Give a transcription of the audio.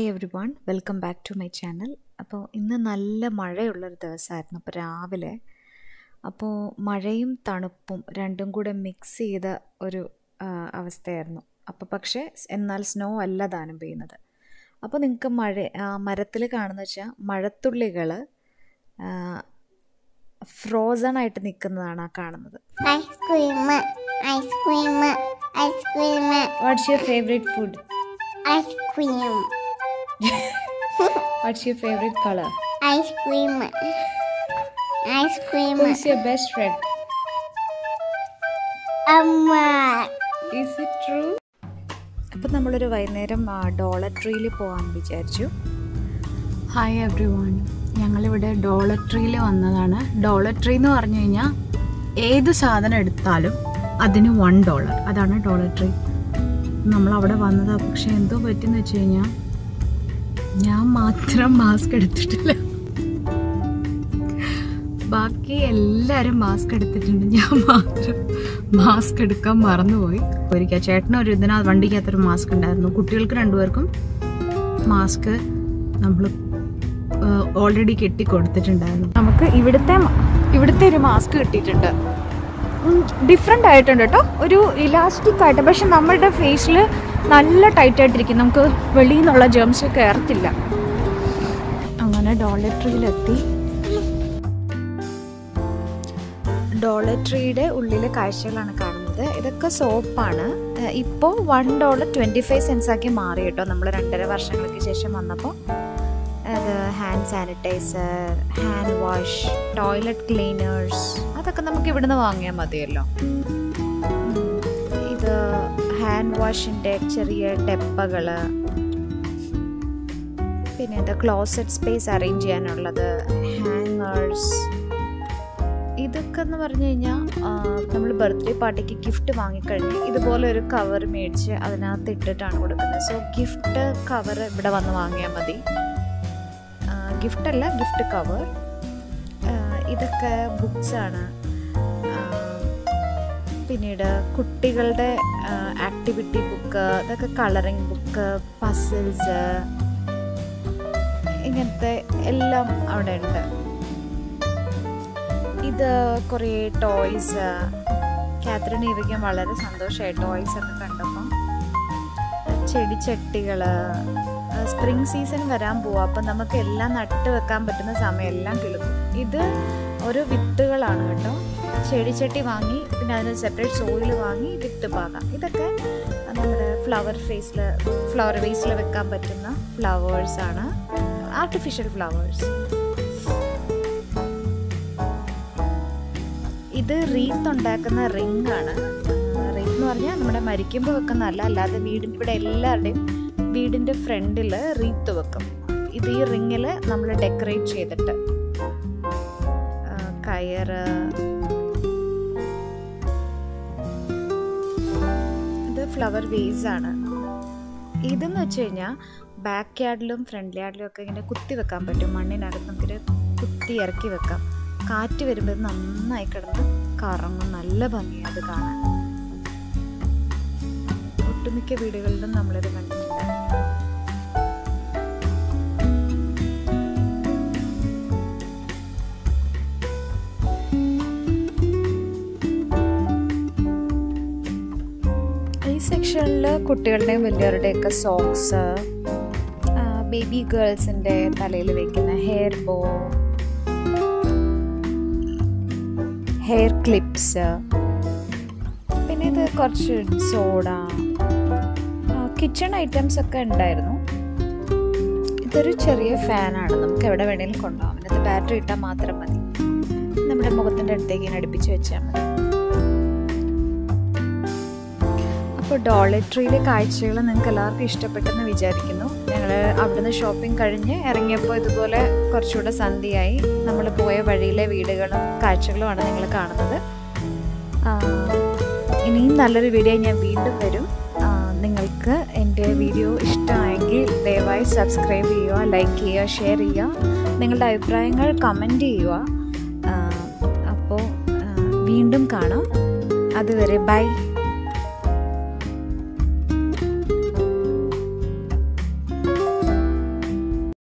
Hi everyone welcome back to my channel അപ്പോൾ ഇന്ന് നല്ല മഴയുള്ളൊരു ദിവസമായിരുന്നു. അപ്പോൾ രാവിലെ അപ്പോൾ മഴയും തണുപ്പും രണ്ടും കൂടെ മിക്സ് ചെയ്ത ഒരു അവസ്ഥയായിരുന്നു. അപ്പോൾ പക്ഷേ എന്നാൽ സ്നോ അല്ല ദാനം പെയ്യുന്നത്. അപ്പോൾ നിങ്ങൾക്ക് മഴ മരത്തിൽ കാണുന്ന വെച്ചാൽ മഴത്തുള്ളികൾ ഫ്രോസൺ ആയിട്ട് നിൽക്കുന്നതാണ് ആ കാണുന്നത്. Ice cream ice cream ice cream what's your favourite food ice cream, your favorite color? ice cream, ice cream. Who's your best friend? Amma, Is it true? അപ്പം നമ്മളൊരു വൈകുന്നേരം ഡോളർ ട്രീയിൽ പോകാൻ വിചാരിച്ചു ഹായ് എവ്രി വൺ ഞങ്ങളിവിടെ dollar ട്രീയിൽ വന്നതാണ് dollar tree എന്ന് പറഞ്ഞു കഴിഞ്ഞാൽ ഏത് സാധനം എടുത്താലും അതിന് വൺ ഡോളർ അതാണ് ഡോളർ ട്രീ നമ്മൾ അവിടെ വന്നതാണ് പക്ഷെ എന്തോ പറ്റിയെന്ന് വെച്ച് കഴിഞ്ഞാൽ ഞാൻ മാത്രം മാസ്ക് എടുത്തിട്ടില്ല. ബാക്കി എല്ലാവരും മാസ്ക് എടുത്തിട്ടുണ്ട്. ഞാൻ മാത്രം മാസ്ക് എടുക്കാൻ മറന്നുപോയി. ഒരിക്കൽ ചേട്ടനൊരു ഇതിനാ വണ്ടിക്കകത്തൊരു മാസ്ക് ഉണ്ടായിരുന്നു. കുട്ടികൾക്ക് രണ്ടുപേർക്കും മാസ്ക് നമ്മൾ ഓൾറെഡി കെട്ടി കൊടുത്തിട്ടുണ്ടായിരുന്നു നമുക്ക് ഇവിടുത്തെ ഇവിടുത്തെ ഒരു മാസ്ക് കിട്ടിയിട്ടുണ്ട്. ഡിഫറെന്റ് ആയിട്ടുണ്ട് കേട്ടോ ഒരു ഇലാസ്റ്റിക് ആയിട്ട്. പക്ഷെ നമ്മളുടെ ഫേസിൽ നല്ല ടൈറ്റ് ആയിട്ടിരിക്കും നമുക്ക് വെളിയിൽ നിന്നുള്ള ജേംസ് കയറത്തില്ല അങ്ങനെ ഡോളട്രിയിലെത്തി. ഡോളർ ട്രീയുടെ ഉള്ളിലെ കാഴ്ചകളാണ് കാണുന്നത്. ഇതൊക്കെ സോപ്പാണ്. ഇപ്പോൾ one dollar twenty five cents ആക്കി മാറി കേട്ടോ. നമ്മൾ രണ്ടര വർഷങ്ങൾക്ക് ശേഷം വന്നപ്പോൾ അത് hand sanitiser hand wash toilet cleaners അതൊക്കെ നമുക്ക് ഇവിടുന്ന് വാങ്ങിയാൽ മതിയല്ലോ. ഇത് ഹാൻഡ് വാഷിന്റെ ചെറിയ ഡെപ്പകൾ പിന്നെ എന്താ ക്ലോസറ്റ് സ്പേസ് അറേഞ്ച് ചെയ്യാനുള്ളത് ഹാങ്ങേഴ്സ് ഇതൊക്കെ എന്ന് പറഞ്ഞു കഴിഞ്ഞാൽ നമ്മൾ ബർത്ത്ഡേ പാർട്ടിക്ക് ഗിഫ്റ്റ് വാങ്ങിക്കഴിഞ്ഞ് ഇതുപോലെ ഒരു കവർ മേടിച്ച് അതിനകത്ത് ഇട്ടിട്ടാണ് കൊടുക്കുന്നത്. സോ ഗിഫ്റ്റ് കവർ ഇവിടെ വന്ന് വാങ്ങിയാൽ മതി. ഗിഫ്റ്റല്ല ഗിഫ്റ്റ് കവർ ഇതൊക്കെ ബുക്സാണ് പിന്നീട് കുട്ടികളുടെ ആക്ടിവിറ്റി ബുക്ക് അതൊക്കെ കളറിങ് ബുക്ക് പസിൽസ് ഇങ്ങനത്തെ എല്ലാം അവിടെ ഉണ്ട് ഇത് കുറേ ടോയ്സ് കാത്രിൻ ഇവയ്ക്കും വളരെ സന്തോഷമായി ടോയ്സ് ഒക്കെ കണ്ടപ്പോൾ ചെടിച്ചട്ടികൾ സ്പ്രിംഗ് സീസൺ വരാൻ പോവാം അപ്പം നമുക്ക് എല്ലാം നട്ട് വെക്കാൻ പറ്റുന്ന സമയമെല്ലാം കിളുക്കും ഇത് ഓരോ വിത്തുകളാണ് കേട്ടോ. ചെടിച്ചട്ടി വാങ്ങി പിന്നെ അതിന് സെപ്പറേറ്റ് സോയിൽ വാങ്ങി വിത്ത് പാകാം. ഇതൊക്കെ നമ്മുടെ ഫ്ലവർ ഫേസിൽ ഫ്ലവർ വേസിൽ വെക്കാൻ പറ്റുന്ന ഫ്ലവേഴ്സാണ് ആർട്ടിഫിഷ്യൽ ഫ്ലവേഴ്സ് ഇത് റീത്ത് ഉണ്ടാക്കുന്ന റിംഗ് ആണ്. എന്ന് പറഞ്ഞാൽ നമ്മുടെ മരിക്കുമ്പോൾ വെക്കുന്നതല്ല അല്ലാതെ വീടിന്റെ ഇവിടെ എല്ലാവരുടെയും വീടിന്റെ ഫ്രണ്ടിൽ റീത്ത് വെക്കും. ഇത് ഈ റിങ്ങിൽ നമ്മൾ ഡെക്കറേറ്റ് ചെയ്തിട്ട് കയറ് ഇത് ഫ്ലവർ വേസ് ആണ്. ഇതെന്ന് വെച്ച് കഴിഞ്ഞാൽ ബാക്ക് യാർഡിലും ഫ്രണ്ട് യാർഡിലും ഒക്കെ ഇങ്ങനെ കുത്തി വെക്കാൻ പറ്റും. മണ്ണിനകത്ത് നമുക്കിത് കുത്തി ഇറക്കി വെക്കാം. കാറ്റ് വരുമ്പോൾ ഇത് നന്നായി കിടന്ന് കറങ്ങും. നല്ല ഭംഗിയാണ് അത് കാണാൻ. ഒട്ടുമിക്ക വീടുകളിലും നമ്മളിത് കണ്ടിട്ടുണ്ട് സെക്ഷനിൽ കുട്ടികളുടെയും വലിയവരുടെയൊക്കെ സോക്സ് ബേബി ഗേൾസിന്റെ തലയിൽ വെക്കുന്ന ഹെയർ ബോ ഹെയർ ക്ലിപ്സ് പിന്നെ ഇത് കുറച്ച് സോഡ കിച്ചൺ ഐറ്റംസ് ഒക്കെ ഉണ്ടായിരുന്നു. ഇതൊരു ചെറിയ ഫാനാണ് നമുക്ക് എവിടെ വേണേലും കൊണ്ടുപോകാം. അതിനകത്ത് ബാറ്ററി ഇട്ടാൽ മാത്രം മതി. നമ്മുടെ മുഖത്തിന്റെ അടുത്തേക്ക് ഇങ്ങനെ അടുപ്പിച്ച് വെച്ചാൽ മതി. അപ്പോൾ ഡോളട്രിയിലെ കാഴ്ചകൾ നിങ്ങൾക്ക് എല്ലാവർക്കും ഇഷ്ടപ്പെട്ടെന്ന് വിചാരിക്കുന്നു. ഞങ്ങൾ അവിടുന്ന് ഷോപ്പിംഗ് കഴിഞ്ഞ് ഇറങ്ങിയപ്പോൾ ഇതുപോലെ കുറച്ചുകൂടെ സന്ധ്യയായി. നമ്മൾ പോയ വഴിയിലെ വീടുകളും കാഴ്ചകളുമാണ് നിങ്ങൾ കാണുന്നത്. ഇനിയും നല്ലൊരു വീഡിയോ ഞാൻ വീണ്ടും വരും. നിങ്ങൾക്ക് എന്റെ വീഡിയോ ഇഷ്ടമായെങ്കിൽ ദയവായി സബ്സ്ക്രൈബ് ചെയ്യുക ലൈക്ക് ചെയ്യുക ഷെയർ ചെയ്യുക. നിങ്ങളുടെ അഭിപ്രായങ്ങൾ കമന്റ് ചെയ്യുക. അപ്പോൾ വീണ്ടും കാണാം. അതുവരെ ബൈ